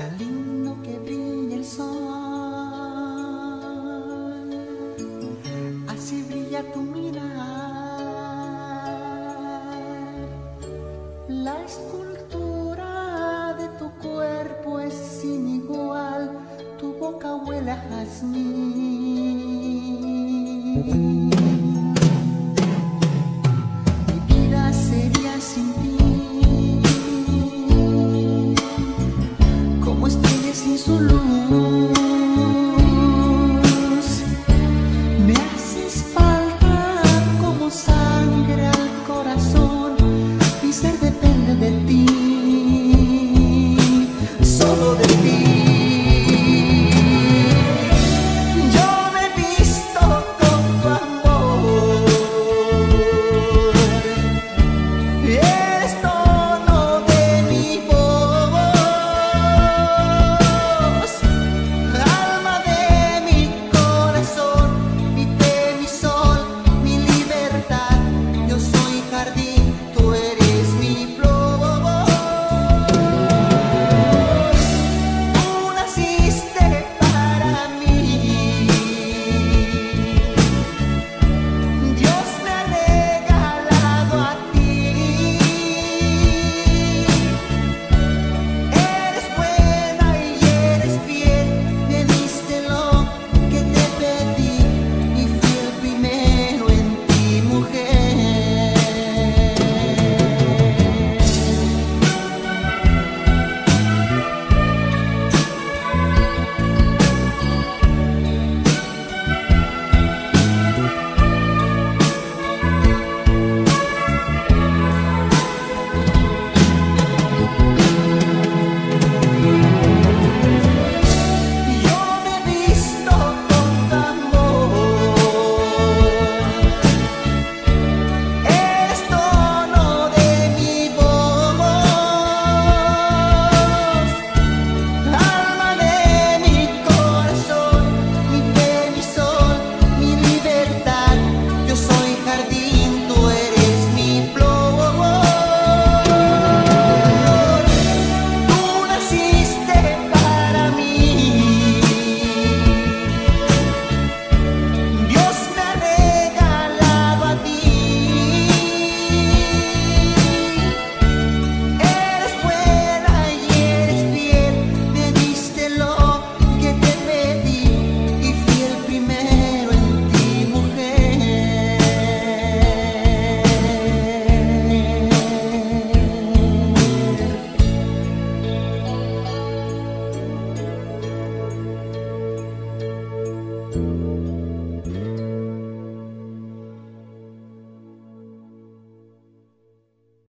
Tan lindo que brilla el sol, así brilla tu mirar. La escultura de tu cuerpo es sin igual, tu boca huele a jazmín.